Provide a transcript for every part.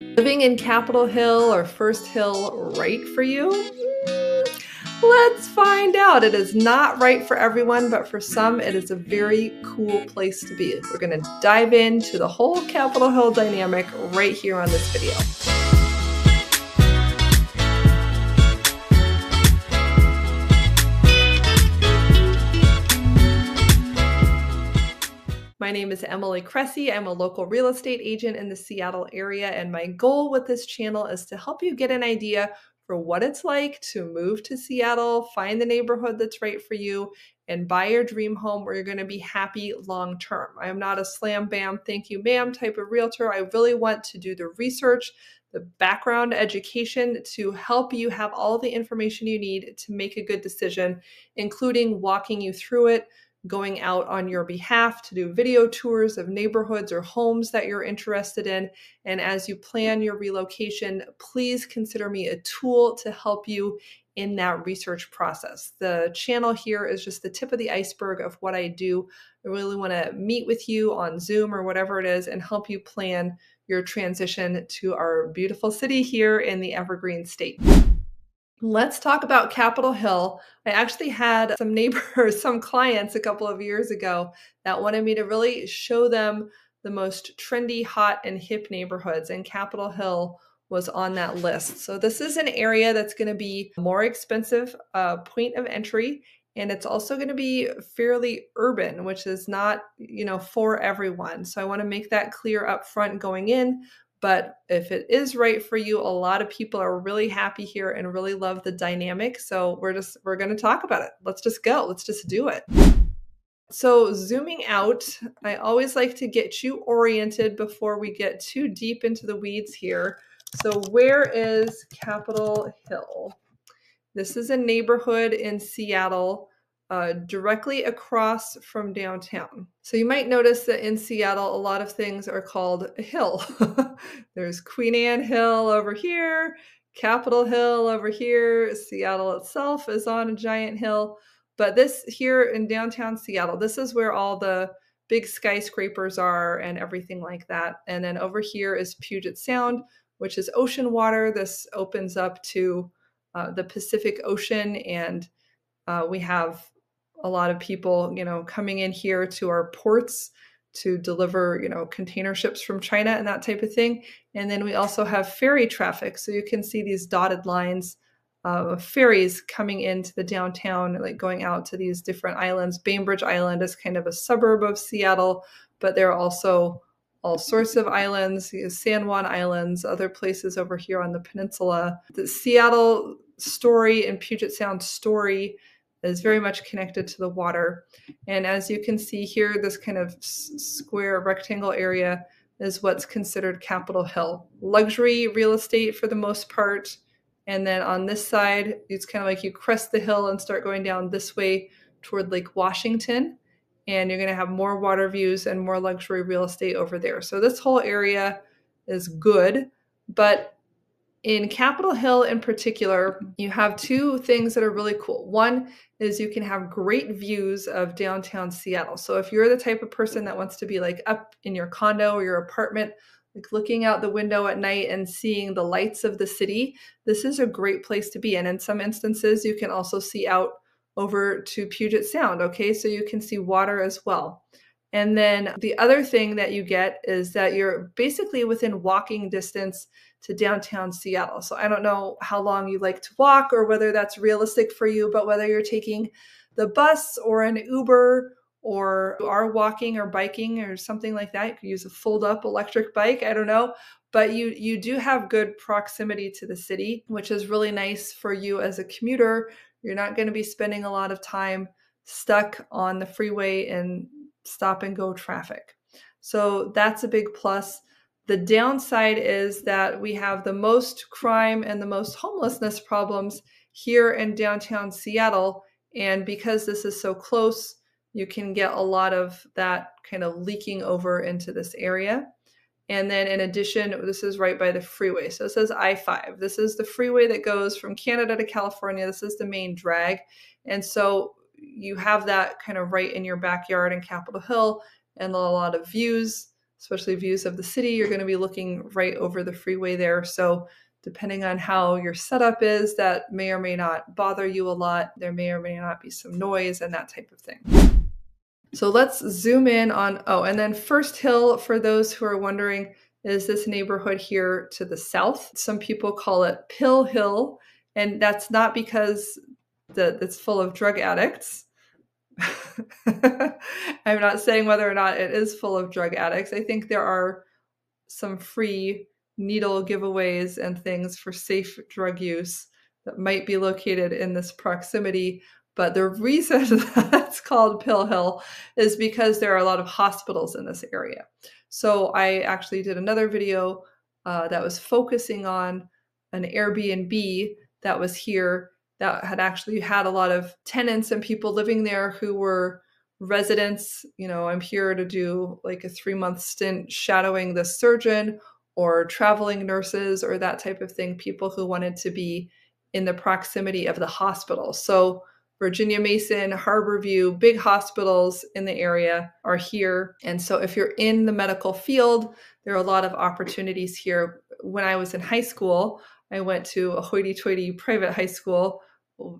Living in Capitol Hill or First Hill right for you? Let's find out. It is not right for everyone, but for some, it is a very cool place to be. We're going to dive into the whole Capitol Hill dynamic right here on this video. My name is Emily Cressey. I'm a local real estate agent in the Seattle area, and my goal with this channel is to help you get an idea for what it's like to move to Seattle, find the neighborhood that's right for you, and buy your dream home where you're going to be happy long term. I am not a slam bam, thank you, ma'am type of realtor. I really want to do the research, the background education to help you have all the information you need to make a good decision, including walking you through it going out on your behalf to do video tours of neighborhoods or homes that you're interested in. And as you plan your relocation, please consider me a tool to help you in that research process. The channel here is just the tip of the iceberg of what I do. I really want to meet with you on Zoom or whatever it is and help you plan your transition to our beautiful city here in the Evergreen State. Let's talk about Capitol Hill. I actually had some neighbors, some clients a couple of years ago that wanted me to really show them the most trendy, hot, and hip neighborhoods, and Capitol Hill was on that list. So, this is an area that's going to be more expensive uh, point of entry, and it's also going to be fairly urban, which is not, you know, for everyone. So, I want to make that clear up front going in. But if it is right for you, a lot of people are really happy here and really love the dynamic. So we're just we're going to talk about it. Let's just go. Let's just do it. So zooming out, I always like to get you oriented before we get too deep into the weeds here. So where is Capitol Hill? This is a neighborhood in Seattle uh, directly across from downtown. So you might notice that in Seattle, a lot of things are called a hill. There's Queen Anne Hill over here, Capitol Hill over here. Seattle itself is on a giant hill. But this here in downtown Seattle, this is where all the big skyscrapers are and everything like that. And then over here is Puget Sound, which is ocean water. This opens up to uh, the Pacific Ocean and uh, we have a lot of people, you know, coming in here to our ports to deliver, you know, container ships from China and that type of thing. And then we also have ferry traffic. So you can see these dotted lines of ferries coming into the downtown, like going out to these different islands. Bainbridge Island is kind of a suburb of Seattle, but there are also all sorts of islands, San Juan Islands, other places over here on the peninsula. The Seattle story and Puget Sound story is very much connected to the water. And as you can see here, this kind of square rectangle area is what's considered Capitol Hill. Luxury real estate for the most part. And then on this side, it's kind of like you crest the hill and start going down this way toward Lake Washington. And you're going to have more water views and more luxury real estate over there. So this whole area is good, but in Capitol Hill in particular, you have two things that are really cool. One is you can have great views of downtown Seattle. So if you're the type of person that wants to be like up in your condo or your apartment, like looking out the window at night and seeing the lights of the city, this is a great place to be. And in some instances, you can also see out over to Puget Sound, okay? So you can see water as well. And then the other thing that you get is that you're basically within walking distance to downtown Seattle. So I don't know how long you like to walk or whether that's realistic for you, but whether you're taking the bus or an Uber or are walking or biking or something like that, you could use a fold up electric bike, I don't know, but you you do have good proximity to the city, which is really nice for you as a commuter. You're not going to be spending a lot of time stuck on the freeway in stop and go traffic. So that's a big plus. The downside is that we have the most crime and the most homelessness problems here in downtown Seattle. And because this is so close, you can get a lot of that kind of leaking over into this area. And then in addition, this is right by the freeway. So it says I 5. This is the freeway that goes from Canada to California. This is the main drag. And so you have that kind of right in your backyard in Capitol Hill and a lot of views especially views of the city. You're going to be looking right over the freeway there. So, depending on how your setup is, that may or may not bother you a lot. There may or may not be some noise and that type of thing. So, let's zoom in on, oh, and then First Hill, for those who are wondering, is this neighborhood here to the south. Some people call it Pill Hill, and that's not because the, it's full of drug addicts. I'm not saying whether or not it is full of drug addicts. I think there are some free needle giveaways and things for safe drug use that might be located in this proximity. But the reason that's called Pill Hill is because there are a lot of hospitals in this area. So I actually did another video uh, that was focusing on an Airbnb that was here that had actually had a lot of tenants and people living there who were residents. You know, I'm here to do like a three month stint shadowing the surgeon or traveling nurses or that type of thing, people who wanted to be in the proximity of the hospital. So Virginia Mason, Harborview, big hospitals in the area are here. And so if you're in the medical field, there are a lot of opportunities here. When I was in high school, I went to a hoity-toity private high school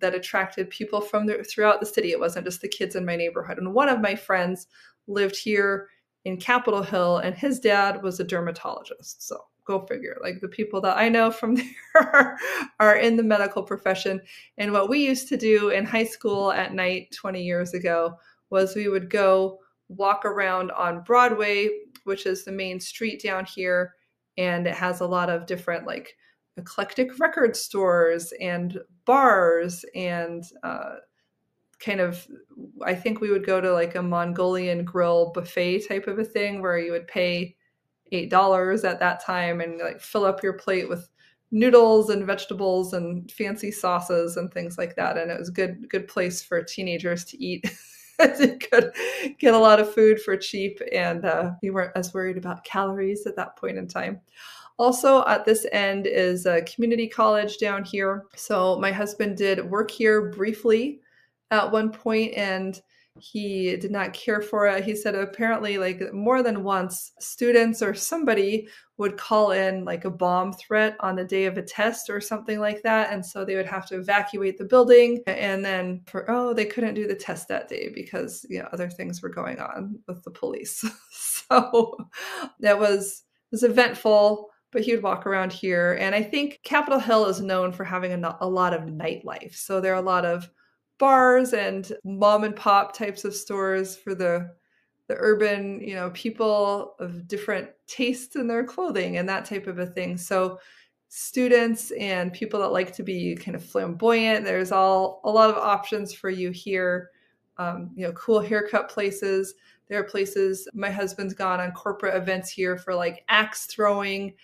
that attracted people from the, throughout the city. It wasn't just the kids in my neighborhood. And one of my friends lived here in Capitol Hill, and his dad was a dermatologist. So go figure. Like the people that I know from there are in the medical profession. And what we used to do in high school at night 20 years ago was we would go walk around on Broadway, which is the main street down here. And it has a lot of different, like, eclectic record stores and bars and uh, kind of i think we would go to like a mongolian grill buffet type of a thing where you would pay eight dollars at that time and like fill up your plate with noodles and vegetables and fancy sauces and things like that. And it was a good good place for teenagers to eat you could get a lot of food for cheap and uh, you weren't as worried about calories at that point in time. Also at this end is a community college down here. So my husband did work here briefly at one point and he did not care for it. He said apparently, like more than once, students or somebody would call in like a bomb threat on the day of a test or something like that. And so they would have to evacuate the building. And then for, oh, they couldn't do the test that day because, you know, other things were going on with the police. so that was, was eventful but he would walk around here. And I think Capitol Hill is known for having a, a, lot of nightlife. So there are a lot of bars and mom and pop types of stores for the the urban, you know, people of different tastes in their clothing and that type of a thing. So students and people that like to be kind of flamboyant, there's all a lot of options for you here. Um, you know, cool haircut places. There are places my husband's gone on corporate events here for like axe throwing,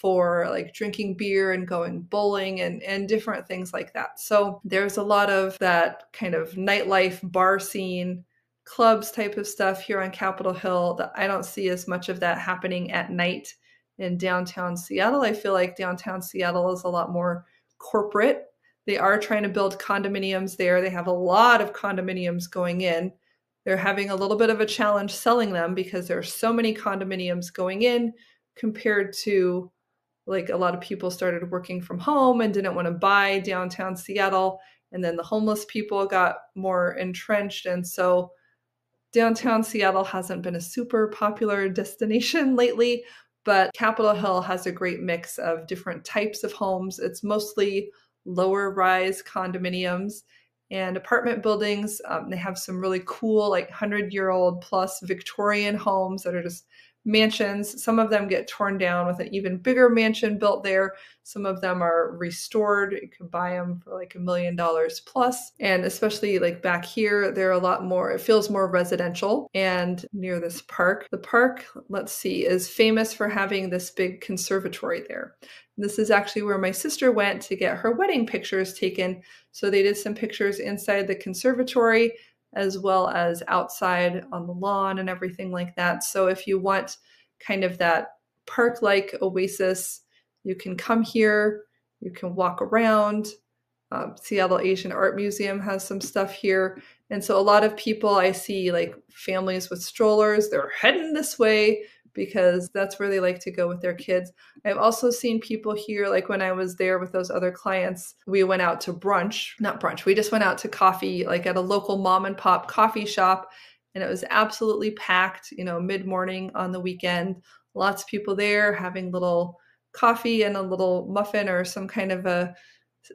for like drinking beer and going bowling and, and different things like that. So there's a lot of that kind of nightlife bar scene, clubs type of stuff here on Capitol Hill that I don't see as much of that happening at night in downtown Seattle. I feel like downtown Seattle is a lot more corporate. They are trying to build condominiums there. They have a lot of condominiums going in. They're having a little bit of a challenge selling them because there are so many condominiums going in compared to like a lot of people started working from home and didn't want to buy downtown Seattle. And then the homeless people got more entrenched. And so downtown Seattle hasn't been a super popular destination lately, but Capitol Hill has a great mix of different types of homes. It's mostly lower rise condominiums and apartment buildings. Um, they have some really cool, like 100 year old plus Victorian homes that are just mansions. Some of them get torn down with an even bigger mansion built there. Some of them are restored. You can buy them for like a million dollars plus. And especially like back here, they're a lot more, it feels more residential and near this park. The park, let's see, is famous for having this big conservatory there. This is actually where my sister went to get her wedding pictures taken. So they did some pictures inside the conservatory as well as outside on the lawn and everything like that. So if you want kind of that park like oasis, you can come here, you can walk around. Um, Seattle Asian Art Museum has some stuff here. And so a lot of people I see, like families with strollers, they're heading this way because that's where they like to go with their kids. I've also seen people here, like when I was there with those other clients, we went out to brunch, not brunch, we just went out to coffee, like at a local mom and pop coffee shop. And it was absolutely packed, you know, mid morning on the weekend. Lots of people there having little coffee and a little muffin or some kind of a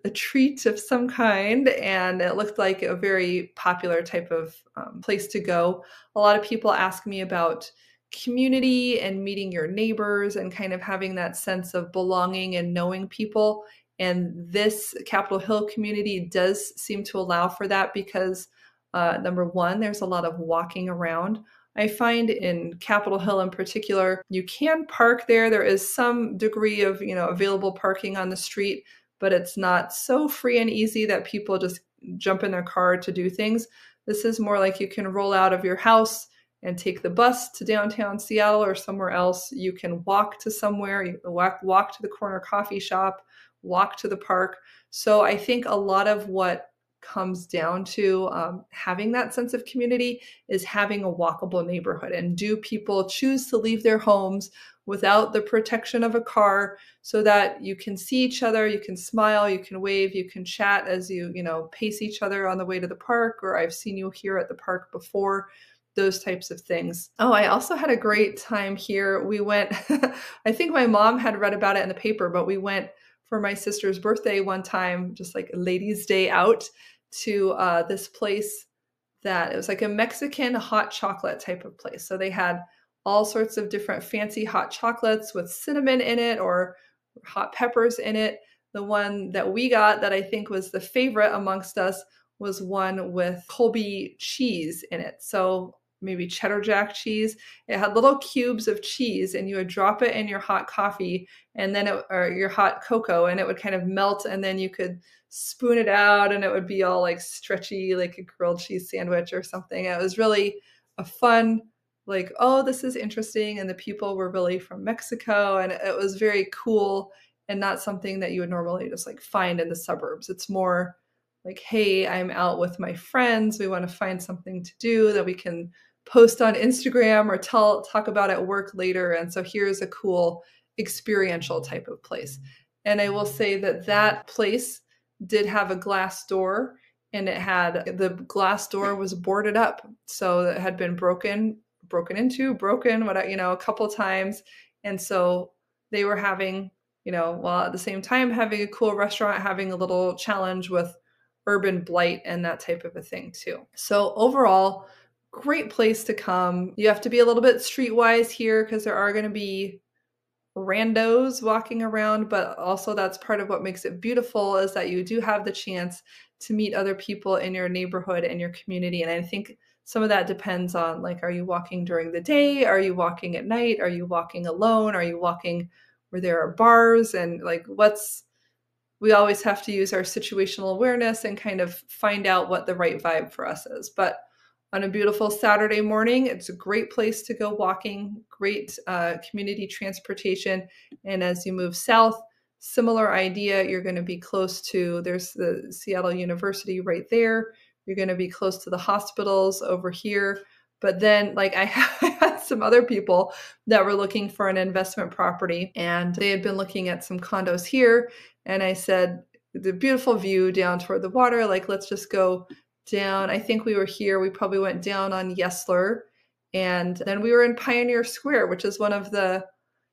a treat of some kind, and it looked like a very popular type of um, place to go. A lot of people ask me about community and meeting your neighbors and kind of having that sense of belonging and knowing people. And this Capitol Hill community does seem to allow for that because, uh, number one, there's a lot of walking around. I find in Capitol Hill in particular, you can park there. There is some degree of, you know, available parking on the street, but it's not so free and easy that people just jump in their car to do things. This is more like you can roll out of your house and take the bus to downtown Seattle or somewhere else. You can walk to somewhere, you walk, walk to the corner coffee shop, walk to the park. So I think a lot of what comes down to um, having that sense of community is having a walkable neighborhood. And do people choose to leave their homes without the protection of a car so that you can see each other, you can smile, you can wave, you can chat as you, you know, pace each other on the way to the park, or I've seen you here at the park before those types of things. Oh, I also had a great time here. We went, I think my mom had read about it in the paper, but we went for my sister's birthday one time, just like a ladies' day out to uh, this place that it was like a Mexican hot chocolate type of place. So they had all sorts of different fancy hot chocolates with cinnamon in it or hot peppers in it. The one that we got that I think was the favorite amongst us was one with Colby cheese in it. So maybe cheddar jack cheese. It had little cubes of cheese, and you would drop it in your hot coffee and then it, or your hot cocoa, and it would kind of melt, and then you could spoon it out, and it would be all like stretchy, like a grilled cheese sandwich or something. It was really a fun, like, oh, this is interesting, and the people were really from Mexico, and it was very cool and not something that you would normally just like find in the suburbs. It's more like, hey, I'm out with my friends. We want to find something to do that we can post on Instagram or tell talk about at work later. And so here's a cool experiential type of place. And I will say that that place did have a glass door and it had the glass door was boarded up. So it had been broken, broken into, broken, what you know, a couple times. And so they were having, you know, while at the same time having a cool restaurant, having a little challenge with urban blight and that type of a thing too. So overall, great place to come. You have to be a little bit streetwise here because there are going to be randos walking around, but also that's part of what makes it beautiful is that you do have the chance to meet other people in your neighborhood and your community. And I think some of that depends on like, are you walking during the day? Are you walking at night? Are you walking alone? Are you walking where there are bars? And like, what's, we always have to use our situational awareness and kind of find out what the right vibe for us is. But on a beautiful Saturday morning. It's a great place to go walking, great uh, community transportation. And as you move south, similar idea, you're going to be close to, there's the Seattle University right there. You're going to be close to the hospitals over here. But then, like, I had some other people that were looking for an investment property and they had been looking at some condos here. And I said, the beautiful view down toward the water, like, let's just go down. I think we were here. We probably went down on Yesler. And then we were in Pioneer Square, which is one of the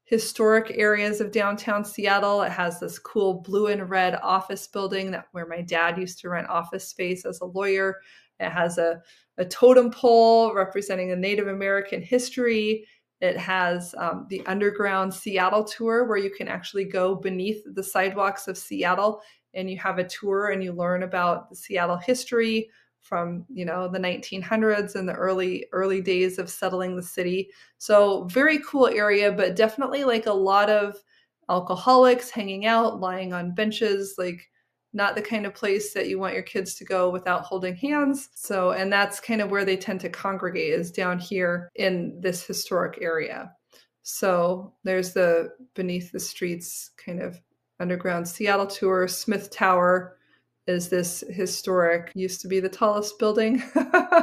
historic areas of downtown Seattle. It has this cool blue and red office building that where my dad used to rent office space as a lawyer. It has a, a totem pole representing the Native American history. It has um, the underground Seattle tour where you can actually go beneath the sidewalks of Seattle and you have a tour and you learn about the Seattle history from you know the 1900s and the early early days of settling the city. So very cool area, but definitely like a lot of alcoholics hanging out, lying on benches, like not the kind of place that you want your kids to go without holding hands. So, and that's kind of where they tend to congregate is down here in this historic area. So there's the beneath the streets kind of underground Seattle tour. Smith Tower is this historic, used to be the tallest building.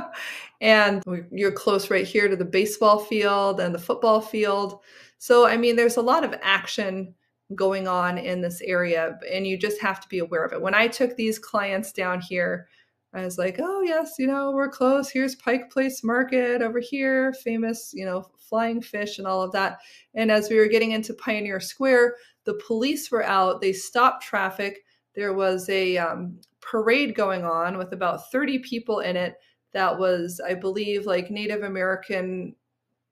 and you're close right here to the baseball field and the football field. So, I mean, there's a lot of action going on in this area, and you just have to be aware of it. When I took these clients down here, I was like, oh, yes, you know, we're close. Here's Pike Place Market over here, famous, you know, flying fish and all of that. And as we were getting into Pioneer Square, the police were out. They stopped traffic. There was a um, parade going on with about 30 people in it that was, I believe, like Native American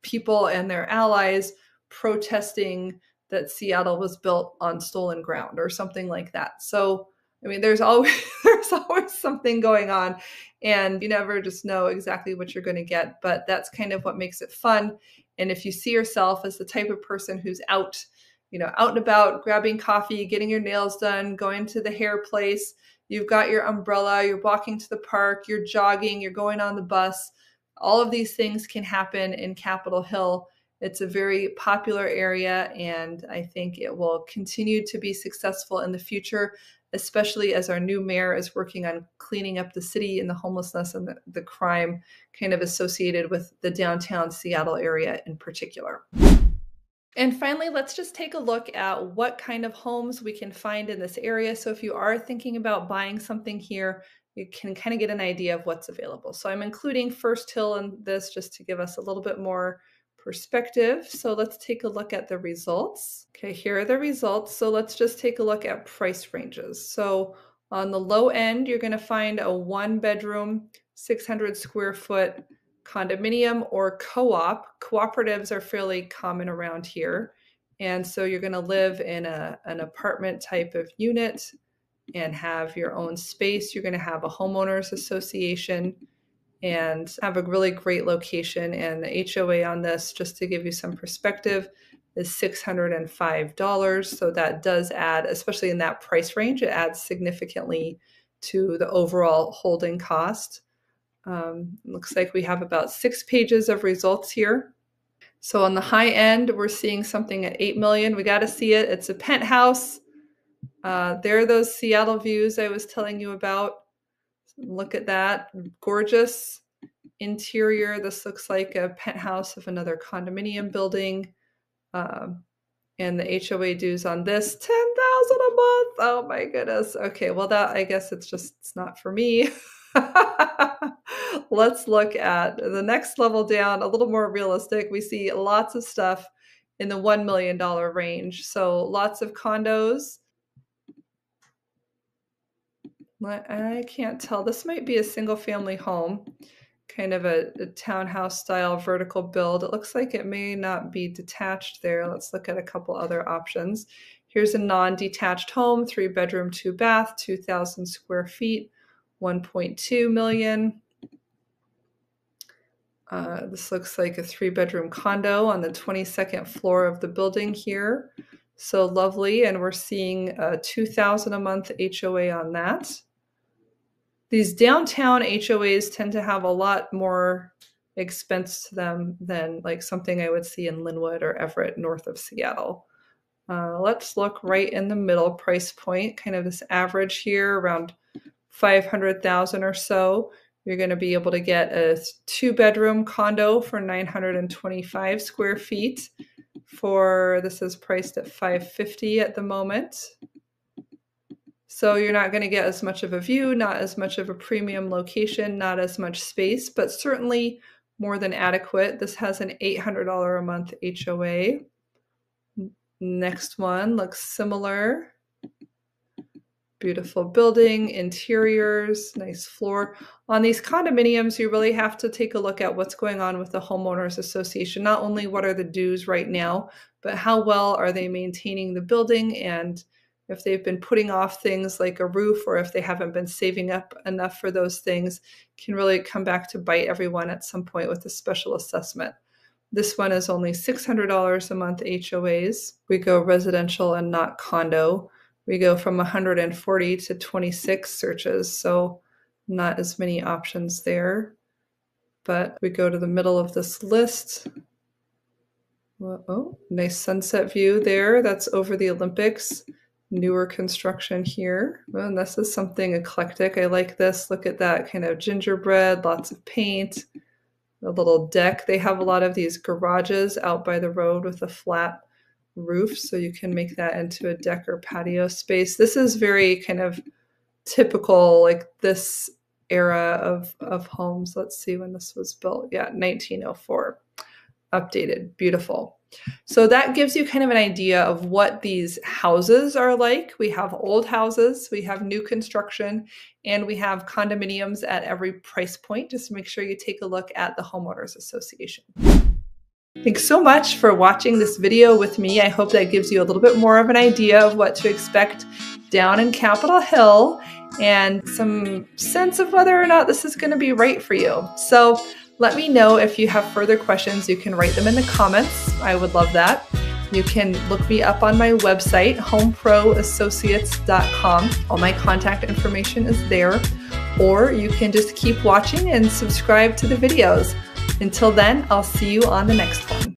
people and their allies protesting that Seattle was built on stolen ground or something like that. So I mean, there's always there's always something going on, and you never just know exactly what you're going to get. But that's kind of what makes it fun. And if you see yourself as the type of person who's out, you know, out and about, grabbing coffee, getting your nails done, going to the hair place, you've got your umbrella, you're walking to the park, you're jogging, you're going on the bus. All of these things can happen in Capitol Hill. It's a very popular area, and I think it will continue to be successful in the future especially as our new mayor is working on cleaning up the city and the homelessness and the, the crime kind of associated with the downtown Seattle area in particular. And finally, let's just take a look at what kind of homes we can find in this area. So if you are thinking about buying something here, you can kind of get an idea of what's available. So I'm including First Hill in this just to give us a little bit more perspective. So let's take a look at the results. Okay, here are the results. So let's just take a look at price ranges. So on the low end, you're going to find a one bedroom, 600 square foot condominium or co-op. Cooperatives are fairly common around here. And so you're going to live in a, an apartment type of unit and have your own space. You're going to have a homeowners association and have a really great location. And the HOA on this, just to give you some perspective, is $605. So that does add, especially in that price range, it adds significantly to the overall holding cost. Um, looks like we have about six pages of results here. So on the high end, we're seeing something at 8 million. We got to see it. It's a penthouse. Uh, there are those Seattle views I was telling you about. Look at that. Gorgeous interior. This looks like a penthouse of another condominium building. Um, and the HOA dues on this, 10,000 a month. Oh my goodness. Okay, well that I guess it's just it's not for me. Let's look at the next level down, a little more realistic. We see lots of stuff in the $1 million range. So lots of condos, I can't tell. This might be a single family home, kind of a, a, townhouse style vertical build. It looks like it may not be detached there. Let's look at a couple other options. Here's a non detached home, three bedroom, two bath, 2,000 square feet, 1.2 million. Uh, this looks like a three bedroom condo on the 22nd floor of the building here. So lovely. And we're seeing a 2000 a month HOA on that. These downtown HOAs tend to have a lot more expense to them than like something I would see in Lynnwood or Everett north of Seattle. Uh, let's look right in the middle price point, kind of this average here around 500,000 or so. You're going to be able to get a two bedroom condo for 925 square feet for this is priced at 550 at the moment. So you're not going to get as much of a view, not as much of a premium location, not as much space, but certainly more than adequate. This has an $800 a month HOA. Next one looks similar. Beautiful building, interiors, nice floor. On these condominiums, you really have to take a look at what's going on with the homeowners association. Not only what are the dues right now, but how well are they maintaining the building and if they've been putting off things like a roof or if they haven't been saving up enough for those things can really come back to bite everyone at some point with a special assessment. This one is only $600 a month HOAs. We go residential and not condo. We go from 140 to 26 searches, so not as many options there. But we go to the middle of this list. Oh, nice sunset view there. That's over the Olympics newer construction here. And this is something eclectic. I like this. Look at that kind of gingerbread, lots of paint, a little deck. They have a lot of these garages out by the road with a flat roof, so you can make that into a deck or patio space. This is very kind of typical, like this era of, of homes. Let's see when this was built. Yeah, 1904. Updated. Beautiful. So that gives you kind of an idea of what these houses are like. We have old houses, we have new construction, and we have condominiums at every price point. Just make sure you take a look at the Homeowners Association. Thanks so much for watching this video with me. I hope that gives you a little bit more of an idea of what to expect down in Capitol Hill and some sense of whether or not this is going to be right for you. So let me know if you have further questions. You can write them in the comments. I would love that. You can look me up on my website, homeproassociates.com. All my contact information is there. Or you can just keep watching and subscribe to the videos. Until then, I'll see you on the next one.